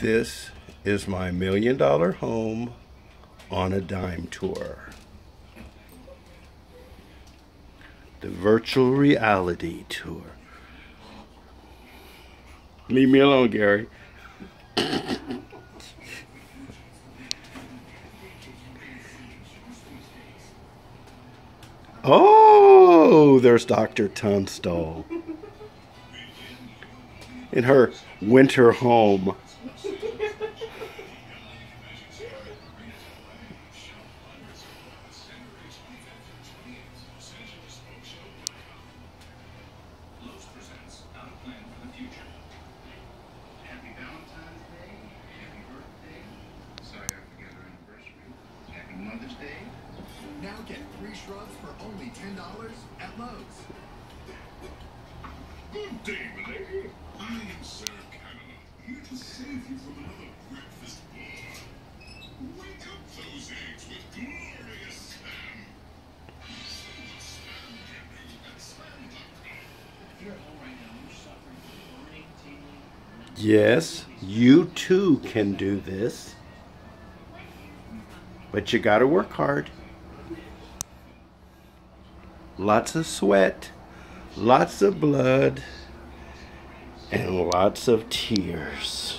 This is my million dollar home on a dime tour. The virtual reality tour. Leave me alone, Gary. oh, there's Dr. Tunstall in her winter home. Get three shrubs for only $10 at Lowe's. Good day, Renee. I am Sir Canada, here to save you from another breakfast bar. Wake up those eggs with glorious spam. See what spam can do at spam.com. If you're at home right now, you're suffering from burning, tingling, Yes, you too can do this. But you gotta work hard. Lots of sweat, lots of blood, and lots of tears.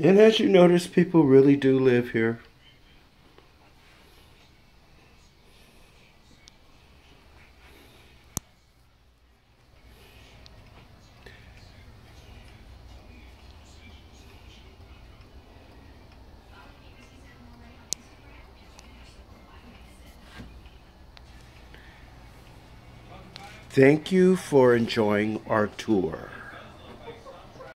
And as you notice, people really do live here. Thank you for enjoying our tour.